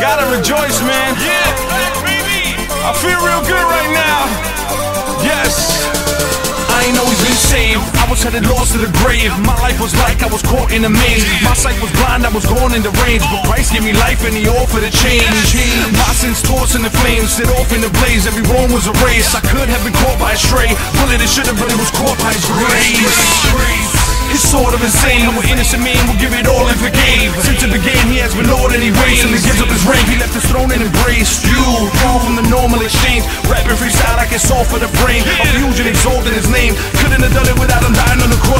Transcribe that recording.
gotta rejoice, man. Yeah, baby. I feel real good right now. Yes. I ain't always been saved. I was headed lost to the grave. My life was like I was caught in a maze. My sight was blind, I was gone in the range. But Christ gave me life and he offered a change. My sins tossed in the flames, set off in the blaze. Every wrong was erased. I could have been caught by a stray. Bullet it should have, but it was caught by his grace. It's sort of insane an innocent man will give it all and forgave. It he has been Lord and he reigns. And he gives up his reign, he left his throne and embraced you. Far from the normal exchange. Rapping freestyle like it's all for the brain. A fusion exalting his name. Couldn't have done it without him dying on the cross